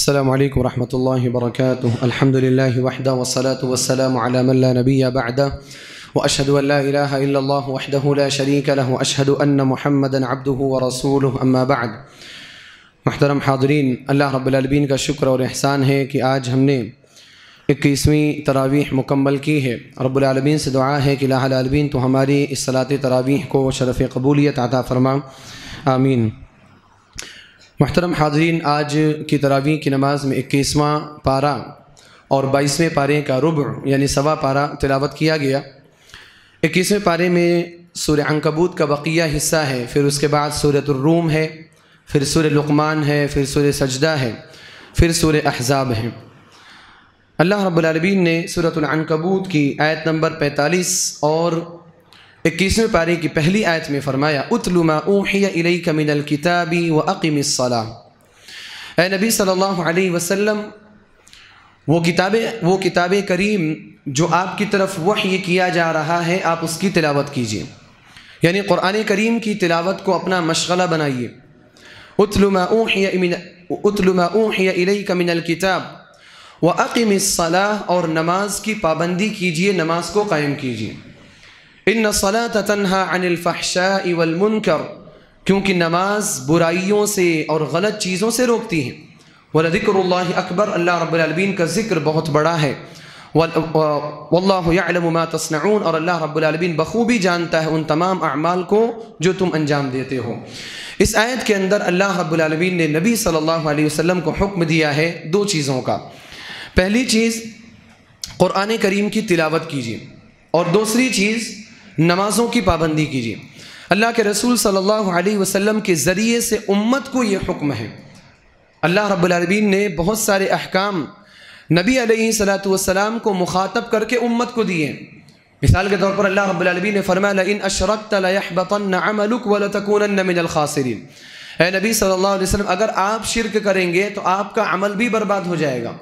السلام عليكم ورحمة الله وبركاته. الحمد لله وحده والصلاة والسلام على من لا نبي بعده. وأشهد أن لا إله إلا الله وحده لا شريك له، وأشهد أن محمدا عبده ورسوله. أما بعد، محترم حاضرین، اللہ رب العالمین کا شکر اور احسان ہے کہ آج ہم نے اکیسویں تراویح مکمل کی ہے۔ رب العالمین سے دعا ہے کہ الہ العالمین تو ہماری اس صلاۃ تراویح کو شرف قبولیت عطا فرما۔ آمین۔ محترم حاضرین، آج کی تراویح کی نماز میں اکیسواں پارہ اور بائیسویں پارے کا ربع یعنی سوا پارہ تلاوت کیا گیا۔ اکیسویں پارے میں سورہ عنکبوت کا بقیہ حصہ ہے، پھر اس کے بعد سورۃ الروم ہے، پھر سورہ لقمان ہے، پھر سورہ سجدہ ہے، پھر سورہ احزاب ہے۔ اللہ رب العالمین نے سورۃ العنکبوت کی آیت نمبر پینتالیس اور اکیسویں پارے کی پہلی آیت میں فرمایا اتل ما اوحی الیک من الکتاب واقم الصلاة. اے نبی صلی اللہ علیہ وسلم، وہ کتابیں وہ کتاب کریم جو آپ کی طرف وحی کیا جا رہا ہے، آپ اس کی تلاوت کیجیے یعنی قرآن کریم کی تلاوت کو اپنا مشغلہ بنائیے۔ اتل ما اوحی من اتل ما اوحی الیک من الکتاب واقم الصلاة، اور نماز کی پابندی کیجیے نماز کو قائم کیجیے ان الصلاة تنہا عن الفحشاء والمنکر کیونکہ نماز برائیوں سے اور غلط چیزوں سے روکتی ہے۔ وَلَذِكْرُ اللَّهِ اکبر اللہ رب العالمین کا ذکر بہت بڑا ہے۔ واللہ یعلم ما تصنعون، اور اللہ رب العالمین بخوبی جانتا ہے ان تمام اعمال کو جو تم انجام دیتے ہو۔ اس آیت کے اندر اللہ رب العالمین نے نبی صلی اللہ علیہ وسلم کو حکم دیا ہے دو چیزوں کا۔ پہلی چیز، قرآن کریم کی تلاوت کیجیے اور دوسری چیز نمازوں کی پابندی کیجیے۔ اللہ کے رسول صلی اللہ علیہ وسلم کے ذریعے سے امت کو یہ حکم ہے۔ اللہ رب العالمین نے بہت سارے احکام نبی علیہ صلاۃ والسلام کو مخاطب کر کے امت کو دیے۔ مثال کے طور پر اللہ رب العالمین نے فرمایا، لئن اشرکت لیحبطن عملک ولتکونن من الخاسرین۔ اے نبی صلی اللہ علیہ وسلم، اگر آپ شرک کریں گے تو آپ کا عمل بھی برباد ہو جائے گا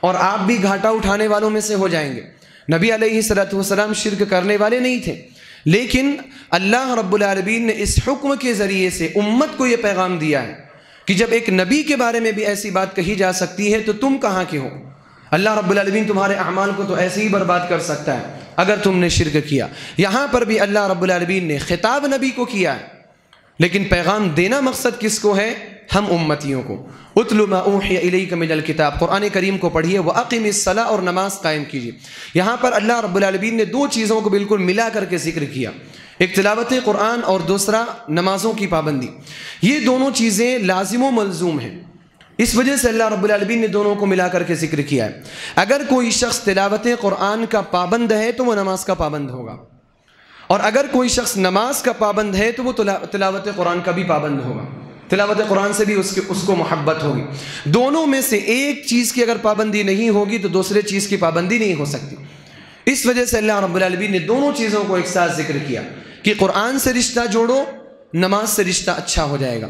اور آپ بھی گھاٹا اٹھانے والوں میں سے ہو جائیں گے۔ نبی علیہ صلاۃ والسلام شرک کرنے والے نہیں تھے۔ لیکن اللہ رب العالمین نے اس حکم کے ذریعے سے امت کو یہ پیغام دیا ہے کہ جب ایک نبی کے بارے میں بھی ایسی بات کہی جا سکتی ہے تو تم کہاں کے ہو؟ اللہ رب العالمین تمہارے اعمال کو تو ایسے ہی برباد کر سکتا ہے اگر تم نے شرک کیا۔ یہاں پر بھی اللہ رب العالمین نے خطاب نبی کو کیا ہے، لیکن پیغام دینا مقصد کس کو ہے؟ ہم امتیوں کو. اتل ما اوحی الیک من الکتاب. قرآن کریم کو پڑھیے. واقم الصلاۃ اور نماز قائم کیجیے. یہاں پر اللہ رب العالمین نے دو چیزوں کو بالکل ملا کر کے ذکر کیا. ایک تلاوت قرآن اور دوسرا نمازوں کی پابندی. یہ دونوں چیزیں لازم و ملزوم ہیں. اس وجہ سے اللہ رب العالمین نے دونوں کو ملا کر کے ذکر کیا ہے. اگر کوئی شخص تلاوت قرآن کا پابند ہے تو وہ نماز کا پابند ہوگا. اور اگر کوئی شخص نماز کا پابند ہے تو وہ تلاوت قرآن کا بھی پابند ہوگا. تلاوت قرآن سے بھی اس کے اس کو محبت ہوگی۔ دونوں میں سے ایک چیز کی اگر پابندی نہیں ہوگی تو دوسرے چیز کی پابندی نہیں ہو سکتی۔ اس وجہ سے اللہ رب العالمین نے دونوں چیزوں کو ایک ساتھ ذکر کیا کہ قرآن سے رشتہ جوڑو، نماز سے رشتہ اچھا ہو جائے گا۔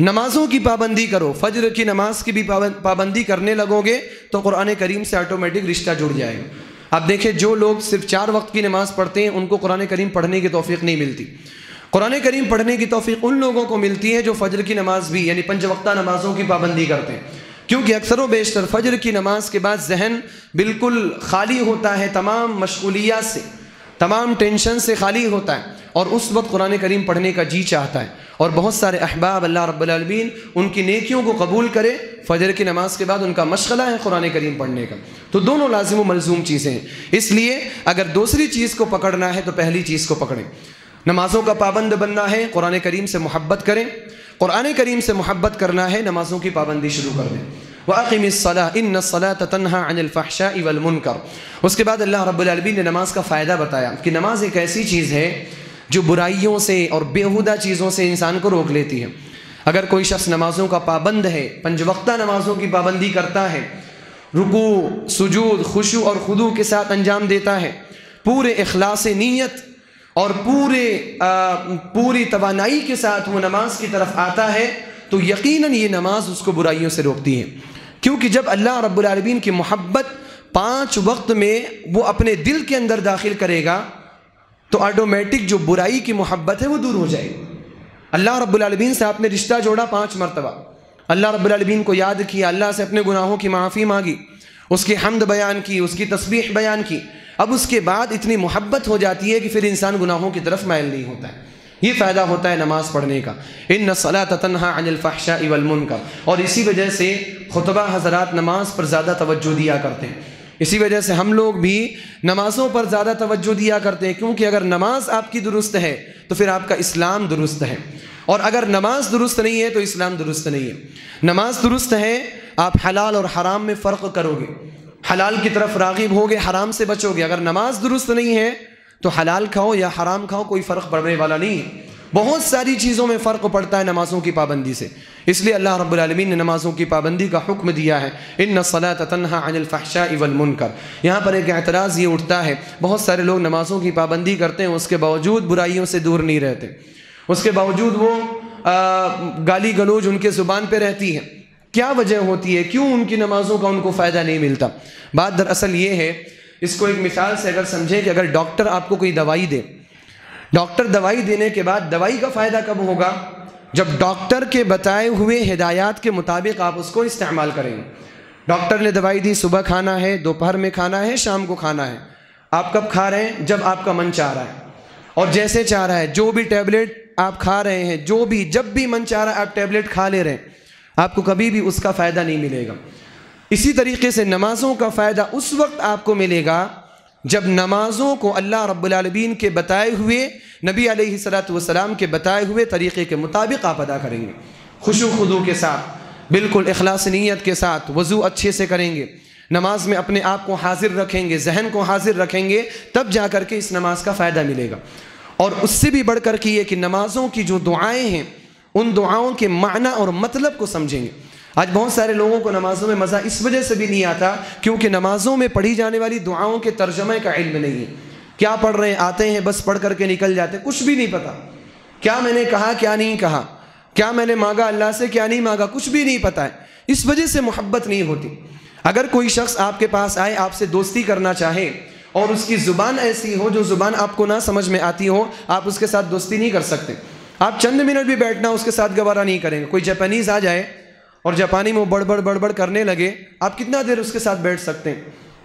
نمازوں کی پابندی کرو۔ فجر کی نماز کی بھی پابندی کرنے لگو گے تو قرآن کریم سے آٹومیٹک رشتہ جڑ جائے گا۔ اب دیکھیں جو لوگ صرف چار وقت کی نماز پڑھتے ہیں، ان کو قرآن کریم پڑھنے کی توفیق نہیں ملتی۔ قرآن کریم پڑھنے کی توفیق ان لوگوں کو ملتی ہے جو فجر کی نماز بھی یعنی پنج وقتہ نمازوں کی پابندی کرتے ہیں۔ کیونکہ اکثر و بیشتر فجر کی نماز کے بعد ذہن بالکل خالی ہوتا ہے تمام مشغولیات سے، تمام ٹینشن سے خالی ہوتا ہے۔ اور اس وقت قرآن کریم پڑھنے کا جی چاہتا ہے۔ اور بہت سارے احباب اللہ رب العالمین ان کی نیکیوں کو قبول کرے، فجر کی نماز کے بعد ان کا مشغلہ ہے قرآن کریم پڑھنے کا۔ تو دونوں لازم و ملزوم چیزیں ہیں۔ اس لیے اگر دوسری چیز کو پکڑنا ہے تو پہلی چیز کو پکڑیں۔ نمازوں کا پابند بننا ہے، قرآن کریم سے محبت کریں۔ قرآن کریم سے محبت کرنا ہے، نمازوں کی پابندی شروع کر دیں۔ وَأَقِمِ الصَّلَاةِ إِنَّ الصَّلَاةَ تَنْهَا عَنِ الْفَحْشَاءِ وَالْمُنْكَرِ۔ اس کے بعد اللہ رب العالمین نے نماز کا فائدہ بتایا کہ نماز ایک ایسی چیز ہے جو برائیوں سے اور بےہودہ چیزوں سے انسان کو روک لیتی ہے۔ اگر کوئی شخص نمازوں کا پابند ہے، پنج وقتہ نمازوں کی پابندی کرتا ہے، رکوع، سجود خوشو اور خدو کے ساتھ انجام دیتا ہے، پورے اخلاص نیت اور پورے پوری توانائی کے ساتھ وہ نماز کی طرف آتا ہے، تو یقیناً یہ نماز اس کو برائیوں سے روکتی ہے۔ کیونکہ جب اللہ رب العالمین کی محبت پانچ وقت میں وہ اپنے دل کے اندر داخل کرے گا، تو آٹومیٹک جو برائی کی محبت ہے وہ دور ہو جائے گی۔ اللہ رب العالمین سے آپ نے رشتہ جوڑا پانچ مرتبہ۔ اللہ رب العالمین کو یاد کیا، اللہ سے اپنے گناہوں کی معافی مانگی، اس کی حمد بیان کی، اس کی تسبیح بیان کی۔ اب اس کے بعد اتنی محبت ہو جاتی ہے کہ پھر انسان گناہوں کی طرف مائل نہیں ہوتا ہے۔ یہ فائدہ ہوتا ہے نماز پڑھنے کا۔ ان نسلا تنہا عن الفحشاء والمنکر۔ اور اسی وجہ سے خطبہ حضرات نماز پر زیادہ توجہ دیا کرتے ہیں۔ اسی وجہ سے ہم لوگ بھی نمازوں پر زیادہ توجہ دیا کرتے ہیں۔ کیونکہ اگر نماز آپ کی درست ہے تو پھر آپ کا اسلام درست ہے۔ اور اگر نماز درست نہیں ہے تو اسلام درست نہیں ہے۔ نماز درست ہے، آپ حلال اور حرام میں فرق کرو گے۔ حلال کی طرف راغب ہوگے، حرام سے بچو گے اگر نماز درست نہیں ہے، تو حلال کھاؤ یا حرام کھاؤ، کوئی فرق پڑنے والا نہیں۔ ہے بہت ساری چیزوں میں فرق پڑتا ہے نمازوں کی پابندی سے۔ اس لیے اللہ رب العالمین نے نمازوں کی پابندی کا حکم دیا ہے۔ ان نسلاۃ تنہا عن الفحشاء والمنکر یہاں پر ایک اعتراض یہ اٹھتا ہے، بہت سارے لوگ نمازوں کی پابندی کرتے ہیں، اس کے باوجود برائیوں سے دور نہیں رہتے۔ اس کے باوجود وہ گالی گلوج ان کے زبان پہ رہتی ہے۔ کیا وجہ ہوتی ہے؟ کیوں ان کی نمازوں کا ان کو فائدہ نہیں ملتا؟ بات دراصل یہ ہے، اس کو ایک مثال سے اگر سمجھیں کہ اگر ڈاکٹر آپ کو کوئی دوائی دے، ڈاکٹر دوائی دینے کے بعد دوائی کا فائدہ کب ہوگا؟ جب ڈاکٹر کے بتائے ہوئے ہدایات کے مطابق آپ اس کو استعمال کریں گے۔ ڈاکٹر نے دوائی دی، صبح کھانا ہے، دوپہر میں کھانا ہے، شام کو کھانا ہے۔ آپ کب کھا رہے ہیں؟ جب آپ کا من چاہ رہا ہے۔ اور جیسے چاہ رہا ہے، جو بھی ٹیبلٹ آپ کھا رہے ہیں، جو بھی، جب بھی من چاہ رہا ہے، آپ ٹیبلٹ کھا لے رہے ہیں۔ آپ کو کبھی بھی اس کا فائدہ نہیں ملے گا۔ اسی طریقے سے نمازوں کا فائدہ اس وقت آپ کو ملے گا جب نمازوں کو اللہ رب العالمین کے بتائے ہوئے، نبی علیہ صلاۃ والسلام کے بتائے ہوئے طریقے کے مطابق آپ ادا کریں گے۔ خوش و خدو کے ساتھ، بالکل اخلاص نیت کے ساتھ وضو اچھے سے کریں گے۔ نماز میں اپنے آپ کو حاضر رکھیں گے، ذہن کو حاضر رکھیں گے، تب جا کر کے اس نماز کا فائدہ ملے گا۔ اور اس سے بھی بڑھ کر کے یہ کہ نمازوں کی جو دعائیں ہیں ان دعاؤں کے معنی اور مطلب کو سمجھیں گے۔ آج بہت سارے لوگوں کو نمازوں میں مزہ اس وجہ سے بھی نہیں آتا کیونکہ نمازوں میں پڑھی جانے والی دعاؤں کے ترجمے کا علم نہیں ہے۔ کیا پڑھ رہے ہیں؟ آتے ہیں، بس پڑھ کر کے نکل جاتے ہیں۔ کچھ بھی نہیں پتا۔ کیا میں نے کہا، کیا نہیں کہا؟ کیا میں نے مانگا اللہ سے، کیا نہیں مانگا؟ کچھ بھی نہیں پتا ہے۔ اس وجہ سے محبت نہیں ہوتی۔ اگر کوئی شخص آپ کے پاس آئے، آپ سے دوستی کرنا چاہے اور اس کی زبان ایسی ہو جو زبان آپ کو نہ سمجھ میں آتی ہو، آپ اس کے ساتھ دوستی نہیں کر سکتے۔ آپ چند منٹ بھی بیٹھنا، اس کے ساتھ گوارا نہیں کریں گے۔ کوئی جاپانیز آ جائے اور جاپانی میں وہ بڑ بڑ بڑ بڑ کرنے لگے، آپ کتنا دیر اس کے ساتھ بیٹھ سکتے ہیں؟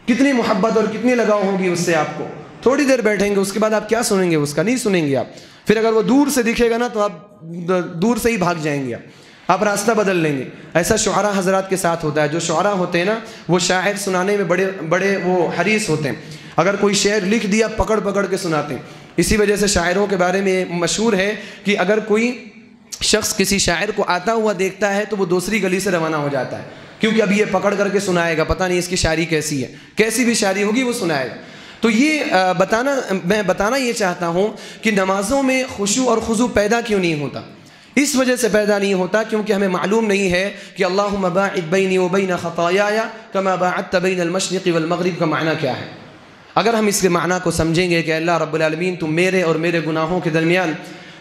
کتنی محبت اور کتنی لگاؤ ہوگی اس سے آپ کو؟ تھوڑی دیر بیٹھیں گے، اس کے بعد آپ کیا سنیں گے؟ اس کا نہیں سنیں گے آپ۔ پھر اگر وہ دور سے دکھے گا نا، تو آپ دور سے ہی بھاگ جائیں گے آپ۔ راستہ بدل لیں گے۔ ایسا شعرا حضرات کے ساتھ ہوتا ہے۔ جو شعرا ہوتے ہیں نا، وہ شاعر سنانے میں بڑے بڑے وہ حریص ہوتے ہیں۔ اگر کوئی شعر لکھ دیا، پکڑ پکڑ کے سناتے ہیں۔ اسی وجہ سے شاعروں کے بارے میں مشہور ہے کہ اگر کوئی شخص کسی شاعر کو آتا ہوا دیکھتا ہے تو وہ دوسری گلی سے روانہ ہو جاتا ہے۔ کیونکہ اب یہ پکڑ کر کے سنائے گا، پتہ نہیں اس کی شاعری کیسی ہے۔ کیسی بھی شاعری ہوگی وہ سنائے گا۔ تو یہ بتانا، میں بتانا یہ چاہتا ہوں کہ نمازوں میں خوشو اور خضو پیدا کیوں نہیں ہوتا؟ اس وجہ سے پیدا نہیں ہوتا کیونکہ ہمیں معلوم نہیں ہے کہ اللہ باعد بینی و بین خطایا کما باعدت بین المشرق والمغرب کا معنی کیا ہے۔ اگر ہم اس کے معنی کو سمجھیں گے کہ اللہ رب العالمین تم میرے اور میرے گناہوں کے درمیان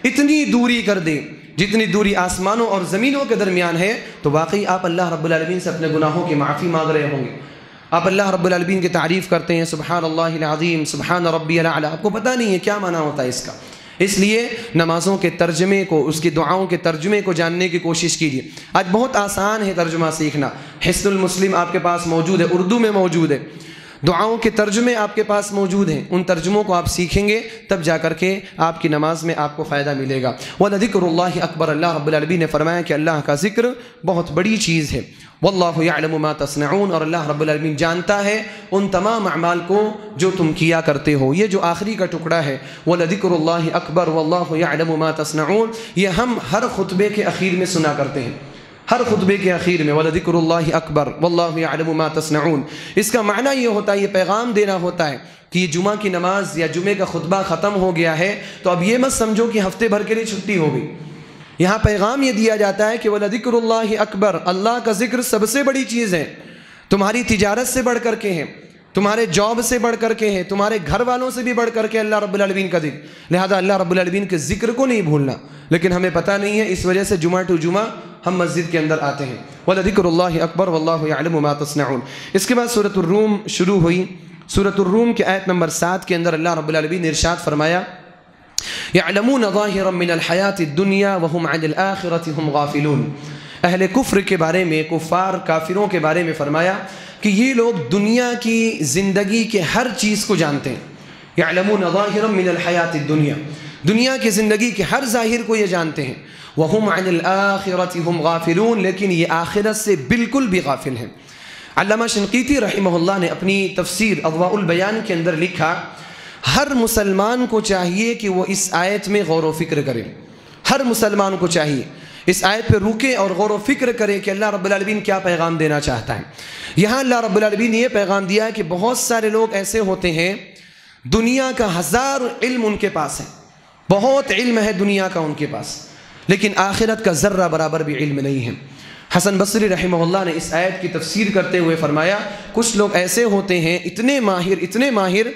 اتنی دوری کر دے، جتنی دوری آسمانوں اور زمینوں کے درمیان ہے، تو واقعی آپ اللہ رب العالمین سے اپنے گناہوں کی معافی مانگ رہے ہوں گے۔ آپ اللہ رب العالمین کی تعریف کرتے ہیں سبحان اللہ العظیم، سبحان ربی العلیٰ آپ کو پتہ نہیں ہے کیا معنی ہوتا ہے اس کا۔ اس لیے نمازوں کے ترجمے کو، اس کی دعاؤں کے ترجمے کو جاننے کی کوشش کیجیے آج بہت آسان ہے ترجمہ سیکھنا۔ حسن المسلم آپ کے پاس موجود ہے، اردو میں موجود ہے۔ دعاؤں کے ترجمے آپ کے پاس موجود ہیں۔ ان ترجموں کو آپ سیکھیں گے، تب جا کر کے آپ کی نماز میں آپ کو فائدہ ملے گا۔ وَلَذِكْرُ اللَّهِ اکبر اللہ رب العالمین نے فرمایا کہ اللہ کا ذکر بہت بڑی چیز ہے۔ واللہ یعلم ما تصنعون اور اللہ رب العالمین جانتا ہے ان تمام اعمال کو جو تم کیا کرتے ہو۔ یہ جو آخری کا ٹکڑا ہے۔ وَلَذِكْرُ اللَّهِ اکبر واللہ یعلم ما تصنعون۔ یہ ہم ہر خطبے کے اخیر میں سنا کرتے ہیں۔ ہر خطبے کے اخیر میں، وَلَذِكْرُ اللَّهِ اکبر وَاللَّهُ يَعْلَمُ مَا تَصْنَعُونَ۔ اس کا معنی یہ ہوتا ہے، یہ پیغام دینا ہوتا ہے کہ یہ جمعہ کی نماز یا جمعہ کا خطبہ ختم ہو گیا ہے، تو اب یہ مت سمجھو کہ ہفتے بھر کے لیے چھٹی ہو گئی۔ یہاں پیغام یہ دیا جاتا ہے کہ وَلَذِكْرُ اللَّهِ اکبر اللہ کا ذکر سب سے بڑی چیز ہے۔ تمہاری تجارت سے بڑھ کر کے ہیں، تمہارے جاب سے بڑھ کر کے ہے تمہارے گھر والوں سے بھی بڑھ کر کے اللہ رب العالمین کا ذکر۔ لہذا اللہ رب العالمین کے ذکر کو نہیں بھولنا۔ لیکن ہمیں پتہ نہیں ہے، اس وجہ سے جمعہ ٹو جمعہ ہم مسجد کے اندر آتے ہیں۔ وَلَذِكْرُ اللَّهِ أَكْبَرُ وَاللَّهُ يَعْلَمُ مَا تَصْنَعُونَ۔ اس کے بعد سورة الروم شروع ہوئی۔ سورة الروم کے آیت نمبر سات کے اندر اللہ رب العالمین نے ارشاد فرمایا، يَعْلَمُونَ ظَاهِرًا مِنَ الْحَيَاةِ الدُّنْيَا وَهُمْ عَنِ الْآخِرَةِ هُمْ غَافِلُونَ۔ اہل کفر کے بارے میں، کفار، کافروں کے بارے میں فرمایا کہ یہ لوگ دنیا کی زندگی کے ہر چیز کو جانتے ہیں۔ يَعْلَمُونَ ظَاهِرًا مِنَ الْحَيَاةِ الدُّنْيَا۔ دنیا کی زندگی کے ہر ظاہر کو یہ جانتے ہیں۔ وَهُمْ عَنِ الْآخِرَةِ هُمْ غَافِلُونَ، لیکن یہ آخرت سے بالکل بھی غافل ہیں۔ علامہ شنقیتی رحمہ اللہ نے اپنی تفسیر اضواء البیان کے اندر لکھا، ہر مسلمان کو چاہیے کہ وہ اس آیت میں غور و فکر کرے۔ ہر مسلمان کو چاہیے اس آیت پہ رکے اور غور و فکر کرے کہ اللہ رب العالمین کیا پیغام دینا چاہتا ہے۔ یہاں اللہ رب العالمین نے یہ پیغام دیا ہے کہ بہت سارے لوگ ایسے ہوتے ہیں، دنیا کا ہزار علم ان کے پاس ہے۔ بہت علم ہے دنیا کا ان کے پاس، لیکن آخرت کا ذرہ برابر بھی علم نہیں ہے۔ حسن بصری رحمہ اللہ نے اس آیت کی تفسیر کرتے ہوئے فرمایا، کچھ لوگ ایسے ہوتے ہیں، اتنے ماہر اتنے ماہر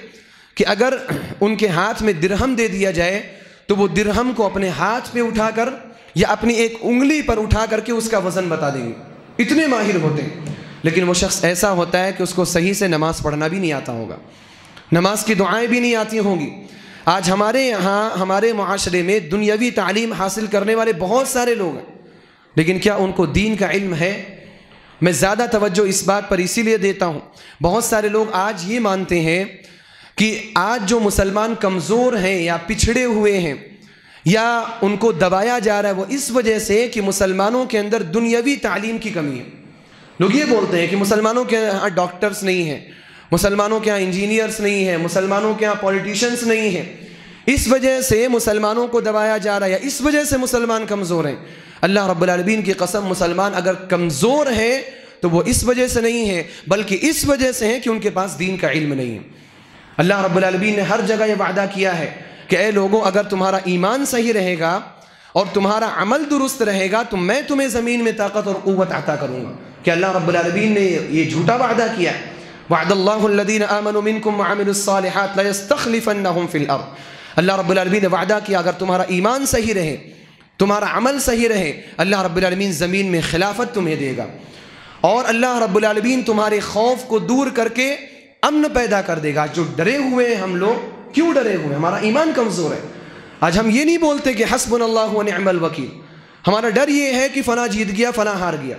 کہ اگر ان کے ہاتھ میں درہم دے دیا جائے، تو وہ درہم کو اپنے ہاتھ پہ اٹھا کر یا اپنی ایک انگلی پر اٹھا کر کے اس کا وزن بتا دیں گے۔ اتنے ماہر ہوتے ہیں۔ لیکن وہ شخص ایسا ہوتا ہے کہ اس کو صحیح سے نماز پڑھنا بھی نہیں آتا ہوگا۔ نماز کی دعائیں بھی نہیں آتی ہوں گی۔ آج ہمارے یہاں، ہمارے معاشرے میں دنیاوی تعلیم حاصل کرنے والے بہت سارے لوگ ہیں۔ لیکن کیا ان کو دین کا علم ہے؟ میں زیادہ توجہ اس بات پر اسی لیے دیتا ہوں۔ بہت سارے لوگ آج یہ مانتے ہیں کہ آج جو مسلمان کمزور ہیں یا پچھڑے ہوئے ہیں یا ان کو دبایا جا رہا ہے، وہ اس وجہ سے کہ مسلمانوں کے اندر دنیاوی تعلیم کی کمی ہے۔ لوگ یہ بولتے ہیں کہ مسلمانوں کے یہاں ڈاکٹرز نہیں ہیں۔ مسلمانوں کے یہاں انجینئرس نہیں ہیں، مسلمانوں کے یہاں پولیٹیشنس نہیں ہیں۔ اس وجہ سے مسلمانوں کو دبایا جا رہا ہے اس وجہ سے مسلمان کمزور ہیں۔ اللہ رب العالمین کی قسم، مسلمان اگر کمزور ہیں تو وہ اس وجہ سے نہیں ہے بلکہ اس وجہ سے ہیں کہ ان کے پاس دین کا علم نہیں ہے۔ اللہ رب العالمین نے ہر جگہ یہ وعدہ کیا ہے کہ اے لوگوں، اگر تمہارا ایمان صحیح رہے گا اور تمہارا عمل درست رہے گا تو میں تمہیں زمین میں طاقت اور قوت عطا کروں گا۔ کہ اللہ رب العالمین نے یہ جھوٹا وعدہ کیا ہے۔ وعد اللہ الذین آمنوا منکم وعملوا الصالحات لیستخلفنہم فی الارض۔ اللہ رب العالمین نے وعدہ کیا، اگر تمہارا ایمان صحیح رہے، تمہارا عمل صحیح رہے، اللہ رب العالمین زمین میں خلافت تمہیں دے گا۔ اور اللہ رب العالمین تمہارے خوف کو دور کر کے امن پیدا کر دے گا۔ جو ڈرے ہوئے ہیں ہم لوگ، کیوں ڈرے ہوئے ہمارا ایمان کمزور ہے۔ آج ہم یہ نہیں بولتے کہ حسبنا اللہ و نعم الوکیل۔ ہمارا ڈر یہ ہے کہ فلاں جیت گیا، فلاں ہار گیا۔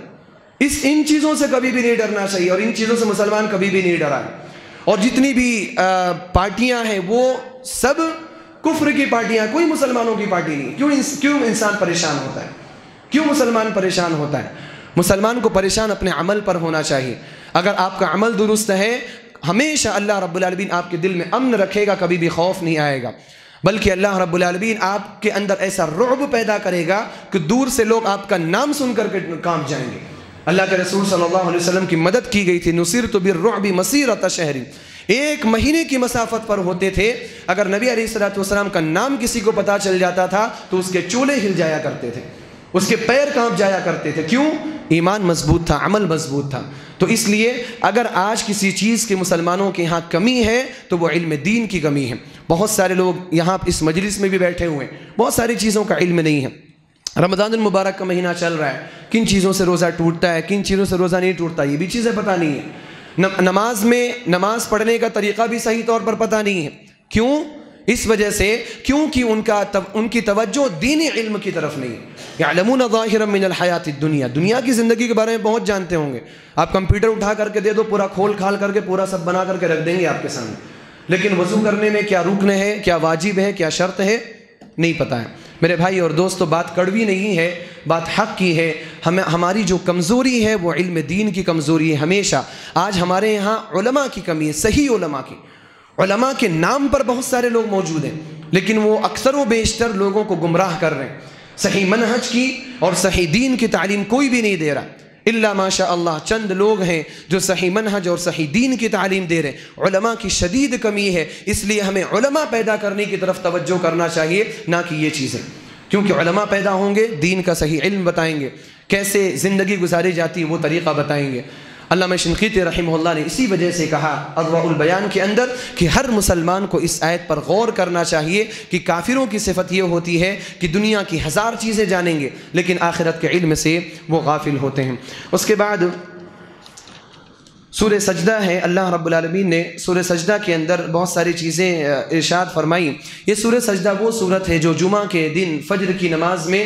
اس ان چیزوں سے کبھی بھی نہیں ڈرنا چاہیے اور ان چیزوں سے مسلمان کبھی بھی نہیں ڈرا اور جتنی بھی پارٹیاں ہیں، وہ سب کفر کی پارٹیاں، کوئی مسلمانوں کی پارٹی نہیں۔ کیوں کیوں انسان پریشان ہوتا ہے؟ کیوں مسلمان پریشان ہوتا ہے؟ مسلمان کو پریشان اپنے عمل پر ہونا چاہیے۔ اگر آپ کا عمل درست ہے، ہمیشہ اللہ رب العالمین آپ کے دل میں امن رکھے گا، کبھی بھی خوف نہیں آئے گا۔ بلکہ اللہ رب العالمین آپ کے اندر ایسا رعب پیدا کرے گا کہ دور سے لوگ آپ کا نام سن کر کے کام جائیں گے۔ اللہ کے رسول صلی اللہ علیہ وسلم کی مدد کی گئی تھی. نصیر تو بالرعب مسیرت شہری ایک مہینے کی مسافت پر ہوتے تھے. اگر نبی علیہ السلاۃ والسلام کا نام کسی کو پتا چل جاتا تھا تو اس کے چولے ہل جایا کرتے تھے. اس کے پیر کانپ جایا کرتے تھے. کیوں؟ ایمان مضبوط تھا، عمل مضبوط تھا. تو اس لیے اگر آج کسی چیز کے مسلمانوں کے یہاں کمی ہے تو وہ علم دین کی کمی ہے. بہت سارے لوگ یہاں اس مجلس میں بھی بیٹھے ہوئے ہیں. بہت ساری چیزوں کا علم نہیں ہے. رمضان المبارک کا مہینہ چل رہا ہے۔ کن چیزوں سے روزہ ٹوٹتا ہے، کن چیزوں سے روزہ نہیں ٹوٹتا، یہ بھی چیزیں پتہ نہیں ہے نماز میں نماز پڑھنے کا طریقہ بھی صحیح طور پر پتہ نہیں ہے۔ کیوں؟ اس وجہ سے کیونکہ ان کا ان کی توجہ دین علم کی طرف نہیں یعلمون ظاہرا من الحیات الدنیا۔ دنیا کی زندگی کے بارے میں بہت جانتے ہوں گے۔ آپ کمپیوٹر اٹھا کر کے دے دو، پورا کھول کھال کر کے، پورا سب بنا کر کے رکھ دیں گے آپ کے سامنے۔ لیکن وضو کرنے میں کیا رکن ہے، کیا واجب ہے، کیا شرط ہے، نہیں پتہ ہے۔ میرے بھائی اور دوستو بات کڑوی نہیں ہے، بات حق کی ہے۔ ہمیں ہماری جو کمزوری ہے، وہ علم دین کی کمزوری ہے ہمیشہ۔ آج ہمارے یہاں علماء کی کمی ہے، صحیح علماء کی۔ علماء کے نام پر بہت سارے لوگ موجود ہیں، لیکن وہ اکثر و بیشتر لوگوں کو گمراہ کر رہے ہیں۔ صحیح منہج کی اور صحیح دین کی تعلیم کوئی بھی نہیں دے رہا۔ اللہ ماشاء اللہ چند لوگ ہیں جو صحیح منہج اور صحیح دین کی تعلیم دے رہے ہیں۔ علماء کی شدید کمی ہے، اس لیے ہمیں علماء پیدا کرنے کی طرف توجہ کرنا چاہیے، نہ کہ یہ چیزیں۔ کیونکہ علماء پیدا ہوں گے، دین کا صحیح علم بتائیں گے۔ کیسے زندگی گزاری جاتی ہے، وہ طریقہ بتائیں گے۔ علامہ شنقیط رحمہ اللہ نے اسی وجہ سے کہا اروا البیان کے اندر کہ ہر مسلمان کو اس آیت پر غور کرنا چاہیے کہ کافروں کی صفت یہ ہوتی ہے کہ دنیا کی ہزار چیزیں جانیں گے، لیکن آخرت کے علم سے وہ غافل ہوتے ہیں۔ اس کے بعد سورہ سجدہ ہے، اللہ رب العالمین نے سورہ سجدہ کے اندر بہت ساری چیزیں ارشاد فرمائی۔ یہ سورہ سجدہ وہ صورت ہے جو جمعہ کے دن فجر کی نماز میں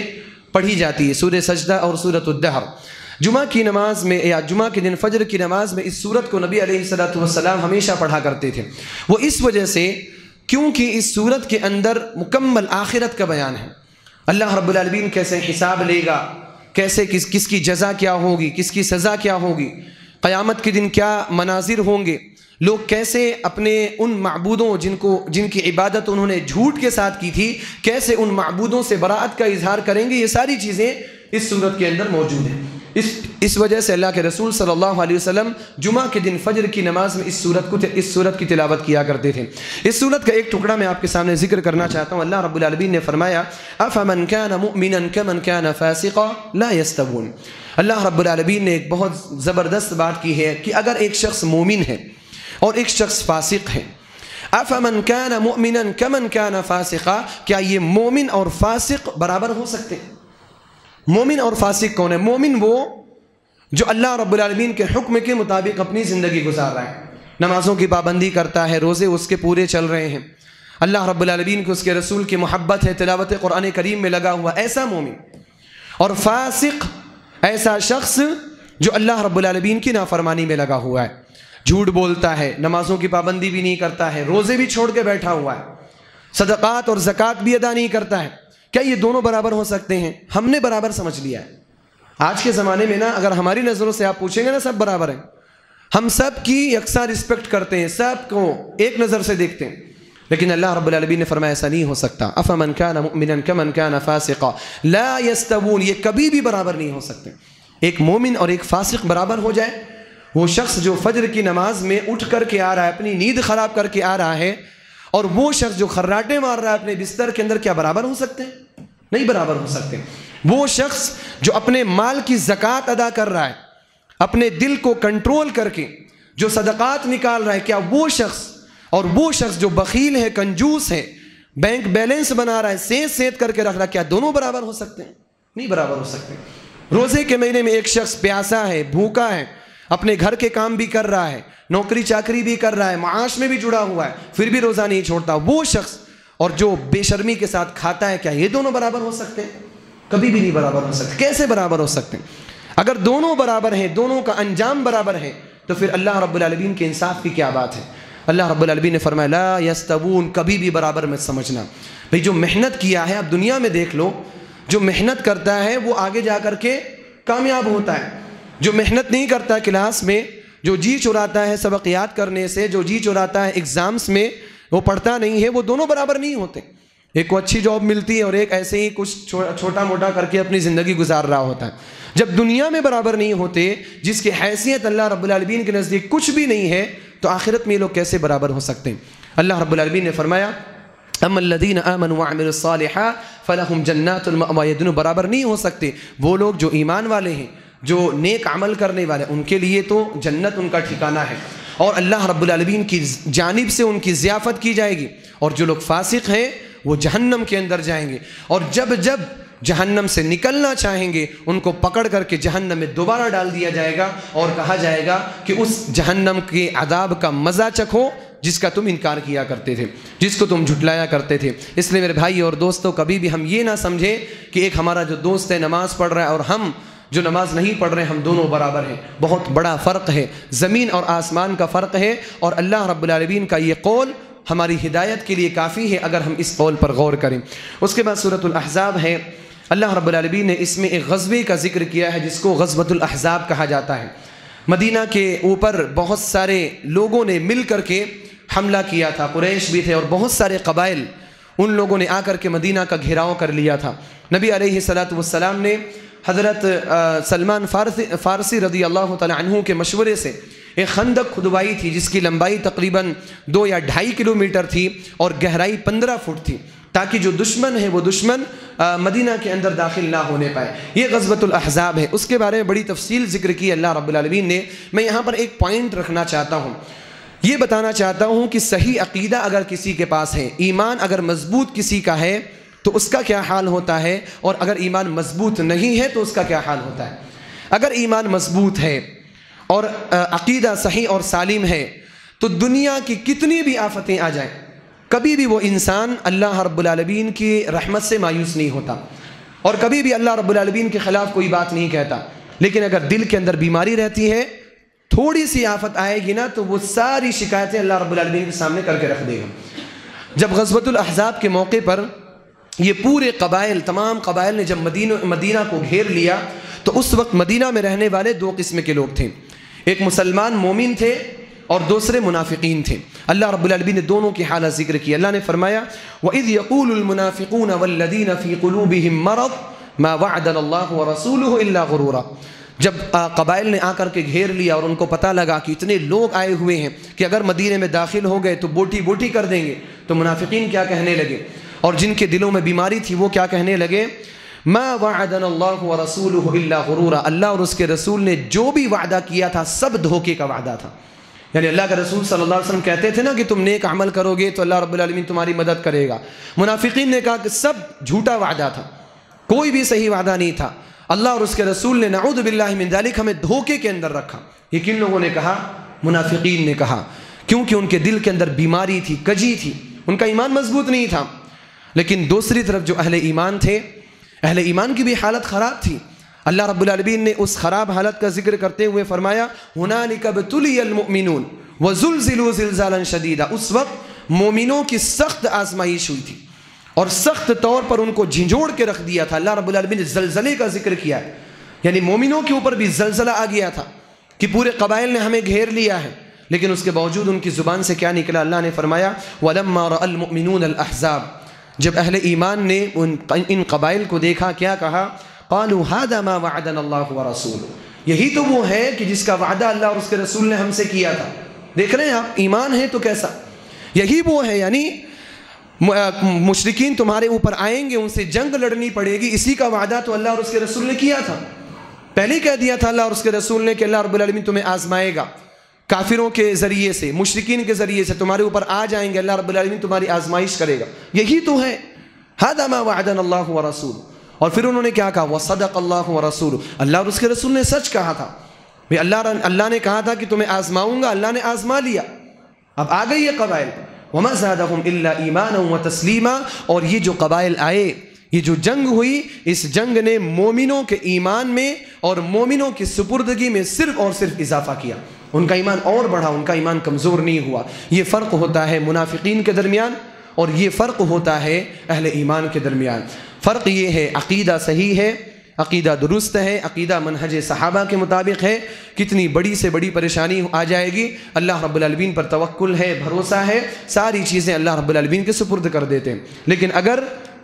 پڑھی جاتی ہے، سورہ سجدہ اور سورت الدہر۔ جمعہ کی نماز میں، یا جمعہ کے دن فجر کی نماز میں اس صورت کو نبی علیہ السلاۃ والسلام ہمیشہ پڑھا کرتے تھے۔ وہ اس وجہ سے، کیونکہ اس صورت کے اندر مکمل آخرت کا بیان ہے۔ اللہ رب العالمین کیسے حساب لے گا، کیسے کس کس کی جزا کیا ہوگی، کس کی سزا کیا ہوگی، قیامت کے دن کیا مناظر ہوں گے، لوگ کیسے اپنے ان معبودوں، جن کو، جن کی عبادت انہوں نے جھوٹ کے ساتھ کی تھی، کیسے ان معبودوں سے براعت کا اظہار کریں گے، یہ ساری چیزیں اس صورت کے اندر موجود ہیں اس اس وجہ سے اللہ کے رسول صلی اللہ علیہ وسلم جمعہ کے دن فجر کی نماز میں اس صورت کو اس صورت کی تلاوت کیا کرتے تھے۔ اس صورت کا ایک ٹکڑا میں آپ کے سامنے ذکر کرنا چاہتا ہوں۔ اللہ رب العالمین نے فرمایا، افمن كان مؤمنا كمن كان فاسقا لا يستوون اللہ رب العالمین نے ایک بہت زبردست بات کی ہے کہ اگر ایک شخص مومن ہے اور ایک شخص فاسق ہے، افمن كان مؤمنا كمن كان فاسقا، کیا یہ مومن اور فاسق برابر ہو سکتے؟ ہیں مومن اور فاسق کون ہے؟ مومن وہ جو اللہ رب العالمین کے حکم کے مطابق اپنی زندگی گزار رہا ہے۔ نمازوں کی پابندی کرتا ہے، روزے اس کے پورے چل رہے ہیں۔ اللہ رب العالمین کو اس کے رسول کی محبت ہے، تلاوت قرآن کریم میں لگا ہوا ایسا مومن۔ اور فاسق ایسا شخص جو اللہ رب العالمین کی نافرمانی میں لگا ہوا ہے۔ جھوٹ بولتا ہے، نمازوں کی پابندی بھی نہیں کرتا ہے، روزے بھی چھوڑ کے بیٹھا ہوا ہے۔ صدقات اور زکوٰۃ بھی ادا نہیں کرتا ہے۔ کیا یہ دونوں برابر ہو سکتے ہیں؟ ہم نے برابر سمجھ لیا ہے۔ آج کے زمانے میں نا، اگر ہماری نظروں سے آپ پوچھیں گے نا، سب برابر ہیں۔ ہم سب کی یکساں رسپیکٹ کرتے ہیں، سب کو ایک نظر سے دیکھتے ہیں۔ لیکن اللہ رب العالمین نے فرمایا، ایسا نہیں ہو سکتا۔ افمن كان مؤمنا كمن كان فاسقا۔ لا يستوون یہ کبھی بھی برابر نہیں ہو سکتے۔ ایک مومن اور ایک فاسق برابر ہو جائے۔ وہ شخص جو فجر کی نماز میں اٹھ کر کے آ رہا ہے، اپنی نیند خراب کر کے آ رہا ہے، اور وہ شخص جو خراٹے مار رہا ہے، اپنے بستر کے اندر کیا برابر ہو سکتے ہیں؟ نہیں برابر ہو سکتے۔ وہ شخص جو اپنے مال کی زکوٰۃ ادا کر رہا ہے، اپنے دل کو کنٹرول کر کے جو صدقات نکال رہا ہے، کیا وہ شخص اور وہ شخص جو بخیل ہے، کنجوس ہے، بینک بیلنس بنا رہا ہے، سیت سیت کر کے رکھ رہا ہے، کیا دونوں برابر ہو سکتے ہیں؟ نہیں برابر ہو سکتے۔ روزے کے مہینے میں ایک شخص پیاسا ہے، بھوکا ہے، اپنے گھر کے کام بھی کر رہا ہے، نوکری چاکری بھی کر رہا ہے، معاش میں بھی جڑا ہوا ہے، پھر بھی روزہ نہیں چھوڑتا، وہ شخص اور جو بے شرمی کے ساتھ کھاتا ہے، کیا یہ دونوں برابر ہو سکتے ہیں؟ کبھی بھی نہیں برابر ہو سکتے۔ کیسے برابر ہو سکتے ہیں؟ اگر دونوں برابر ہیں، دونوں کا انجام برابر ہے، تو پھر اللہ رب العالمین کے انصاف کی کیا بات ہے؟ اللہ رب العالمین نے فرمایا، لا یستوون، کبھی بھی برابر میں سمجھنا۔ بھئی جو محنت کیا ہے اب دنیا میں دیکھ لو، جو محنت کرتا ہے، وہ آگے جا کر کے کامیاب ہوتا ہے۔ جو محنت نہیں کرتا کلاس میں، جو جی چراتا ہے سبق یاد کرنے سے، جو جی چراتا ہے اگزامس میں وہ پڑھتا نہیں ہے، وہ دونوں برابر نہیں ہوتے۔ ایک کو اچھی جاب ملتی ہے اور ایک ایسے ہی کچھ چھوٹا موٹا کر کے اپنی زندگی گزار رہا ہوتا ہے۔ جب دنیا میں برابر نہیں ہوتے، جس کی حیثیت اللہ رب العالمین کے نزدیک کچھ بھی نہیں ہے، تو آخرت میں یہ لوگ کیسے برابر ہو سکتے ہیں؟ اللہ رب العالمین نے فرمایا ام الذین آمنوا وعملوا الصالحات فلہم جنات المأوى دونوں برابر نہیں ہو سکتے۔ وہ لوگ جو ایمان والے ہیں، جو نیک عمل کرنے والے، ان کے لیے تو جنت ان کا ٹھکانہ ہے۔ اور اللہ رب العالمین کی جانب سے ان کی ضیافت کی جائے گی اور جو لوگ فاسق ہیں وہ جہنم کے اندر جائیں گے اور جب جب جہنم سے نکلنا چاہیں گے ان کو پکڑ کر کے جہنم میں دوبارہ ڈال دیا جائے گا اور کہا جائے گا کہ اس جہنم کے عذاب کا مزہ چکھو جس کا تم انکار کیا کرتے تھے، جس کو تم جھٹلایا کرتے تھے۔ اس لیے میرے بھائی اور دوستوں کبھی بھی ہم یہ نہ سمجھیں کہ ایک ہمارا جو دوست ہے نماز پڑھ رہا ہے اور ہم جو نماز نہیں پڑھ رہے، ہم دونوں برابر ہیں۔ بہت بڑا فرق ہے۔ زمین اور آسمان کا فرق ہے اور اللہ رب العالمین کا یہ قول ہماری ہدایت کے لیے کافی ہے اگر ہم اس قول پر غور کریں۔ اس کے بعد صورت الاحزاب ہے۔ اللہ رب العالمین نے اس میں ایک غزوے کا ذکر کیا ہے، جس کو غزوۃ الاحزاب کہا جاتا ہے۔ مدینہ کے اوپر بہت سارے لوگوں نے مل کر کے حملہ کیا تھا۔ قریش بھی تھے اور بہت سارے قبائل ان لوگوں نے آ کر کے مدینہ کا گھیراؤ کر لیا تھا۔ نبی علیہ صلاۃ والسلام نے حضرت سلمان فارسی فارسی رضی اللہ تعالیٰ عنہ کے مشورے سے ایک خندق کھدوائی تھی، جس کی لمبائی تقریباً دو یا ڈھائی کلومیٹر تھی اور گہرائی پندرہ فٹ تھی، تاکہ جو دشمن ہے وہ دشمن مدینہ کے اندر داخل نہ ہونے پائے۔ یہ غزوۃ الاحزاب ہے۔ اس کے بارے میں بڑی تفصیل ذکر کی اللہ رب العالمین نے۔ میں یہاں پر ایک پوائنٹ رکھنا چاہتا ہوں۔ یہ بتانا چاہتا ہوں کہ صحیح عقیدہ اگر کسی کے پاس ہے، ایمان اگر مضبوط کسی کا ہے تو اس کا کیا حال ہوتا ہے؟ اور اگر ایمان مضبوط نہیں ہے تو اس کا کیا حال ہوتا ہے؟ اگر ایمان مضبوط ہے اور عقیدہ صحیح اور سالم ہے تو دنیا کی کتنی بھی آفتیں آ جائیں، کبھی بھی وہ انسان اللہ رب العالمین کی رحمت سے مایوس نہیں ہوتا۔ اور کبھی بھی اللہ رب العالمین کے خلاف کوئی بات نہیں کہتا۔ لیکن اگر دل کے اندر بیماری رہتی ہے، تھوڑی سی آفت آئے گی نا تو وہ ساری شکایتیں اللہ رب العالمین کے سامنے کر کے رکھ دے گا۔ جب غزوۃ الاحزاب کے موقع پر یہ پورے قبائل، تمام قبائل نے جب مدینہ مدینہ کو گھیر لیا، تو اس وقت مدینہ میں رہنے والے دو قسم کے لوگ تھے۔ ایک مسلمان مومن تھے اور دوسرے منافقین تھے۔ اللہ رب العالمین نے دونوں کی حالت ذکر کی اللہ نے فرمایا، وَإِذْ يَقُولُ الْمُنَافِقُونَ وَالَّذِينَ فِي قُلُوبِهِمْ مَرَضْ مَا وَعَدَنَ اللَّهُ وَرَسُولُهُ إِلَّا غُرُورًا۔ جب قبائل نے آ کر کے گھیر لیا اور ان کو پتہ لگا کہ اتنے لوگ آئے ہوئے ہیں کہ اگر مدینہ میں داخل ہو گئے تو بوٹی بوٹی کر دیں گے، تو منافقین کیا کہنے لگے؟ اور جن کے دلوں میں بیماری تھی، وہ کیا کہنے لگے؟ ما وعدنا اللہ ورسولہ الا غرورا. اللہ اور اس کے رسول نے جو بھی وعدہ کیا تھا، سب دھوکے کا وعدہ تھا۔ یعنی اللہ کا رسول صلی اللہ علیہ وسلم کہتے تھے نا کہ تم نیک عمل کرو گے تو اللہ رب العالمین تمہاری مدد کرے گا۔ منافقین نے کہا کہ سب جھوٹا وعدہ تھا، کوئی بھی صحیح وعدہ نہیں تھا۔ اللہ اور اس کے رسول نے نعوذ باللہ من ذالک ہمیں دھوکے کے اندر رکھا۔ یہ کن لوگوں نے کہا؟ منافقین نے کہا۔ کیونکہ ان کے دل کے اندر بیماری تھی، کجی تھی، ان کا ایمان مضبوط نہیں تھا۔ لیکن دوسری طرف جو اہل ایمان تھے، اہل ایمان کی بھی حالت خراب تھی۔ اللہ رب العالمین نے اس خراب حالت کا ذکر کرتے ہوئے فرمایا هُنَالِكَ بْتُلِيَ الْمُؤْمِنُونَ وَزُلْزِلُوا زِلْزَالًا شَدِيدًا اس وقت مومنوں کی سخت آزمائش ہوئی تھی اور سخت طور پر ان کو جھنجھوڑ کے رکھ دیا تھا۔ اللہ رب العالمین نے زلزلے کا ذکر کیا ہے۔ یعنی مومنوں کے اوپر بھی زلزلہ آ گیا تھا کہ پورے قبائل نے ہمیں گھیر لیا ہے۔ لیکن اس کے باوجود ان کی زبان سے کیا نکلا؟ اللہ نے فرمایا، وَلَمَّا رَأَ الْمُؤْمِنُونَ الْأَحْزَابِ جب اہل ایمان نے ان قبائل کو دیکھا، کیا کہا؟ قالوا هذا ما وعدنا الله ورسوله۔ یہی تو وہ ہے کہ جس کا وعدہ اللہ اور اس کے رسول نے ہم سے کیا تھا۔ دیکھ رہے ہیں آپ، ایمان ہے تو کیسا؟ یہی وہ ہے یعنی مشرقین تمہارے اوپر آئیں گے، ان سے جنگ لڑنی پڑے گی، اسی کا وعدہ تو اللہ اور اس کے رسول نے کیا تھا۔ پہلے کہہ دیا تھا اللہ اور اس کے رسول نے کہ اللہ رب العالمین تمہیں آزمائے گا۔ کافروں کے ذریعے سے مشرقین کے ذریعے سے تمہارے اوپر آ جائیں گے، اللہ رب العالمین تمہاری آزمائش کرے گا۔ یہی تو ہے۔ هذا ما اللہ و رسول اور پھر انہوں نے کیا کہا؟ وصدق اللہ و رسول اللہ اور اس کے رسول نے سچ کہا تھا۔ اللہ اللہ نے کہا تھا کہ تمہیں آزماؤں گا، اللہ نے آزما لیا۔ اب آ گئی یہ قبائل۔ وما زادهم الا ایمانا وتسلیما۔ اور یہ جو قبائل آئے، یہ جو جنگ ہوئی، اس جنگ نے مومنوں کے ایمان میں اور مومنوں کی سپردگی میں صرف اور صرف اضافہ کیا۔ ان کا ایمان اور بڑھا، ان کا ایمان کمزور نہیں ہوا۔ یہ فرق ہوتا ہے منافقین کے درمیان اور یہ فرق ہوتا ہے اہل ایمان کے درمیان۔ فرق یہ ہے، عقیدہ صحیح ہے، عقیدہ درست ہے، عقیدہ منہج صحابہ کے مطابق ہے۔ کتنی بڑی سے بڑی پریشانی آ جائے گی۔ اللہ رب العالمین پر توکل ہے، بھروسہ ہے، ساری چیزیں اللہ رب العالمین کے سپرد کر دیتے ہیں۔ لیکن اگر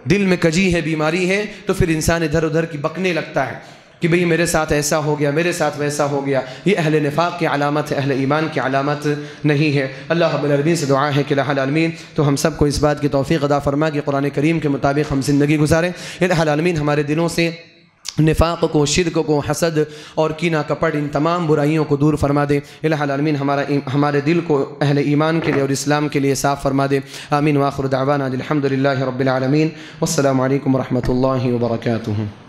دل میں کجی ہے، بیماری ہے، تو پھر انسان ادھر ادھر کی بکنے لگتا ہے۔ کہ بھئی میرے ساتھ ایسا ہو گیا، میرے ساتھ ویسا ہو گیا، یہ اہل نفاق کی علامت ہے، اہل ایمان کی علامت نہیں ہے۔ اللہ رب العالمین سے دعا ہے کہ الہ العالمین تو ہم سب کو اس بات کی توفیق ادا فرما کہ قرآن کریم کے مطابق ہم زندگی گزاریں۔ الہ العالمین ہمارے دلوں سے نفاق کو، شرک کو، حسد اور کینہ کپڑ، ان تمام برائیوں کو دور فرما دے۔ الہ العالمین ہمارا ہمارے دل کو اہل ایمان کے لیے اور اسلام کے لیے صاف فرما دے۔ آمین۔ واخر دعوانا الحمد للہ رب العالمین۔ والسلام علیکم ورحمۃ اللہ وبرکاتہ۔